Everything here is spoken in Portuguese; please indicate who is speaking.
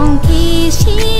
Speaker 1: conquiste.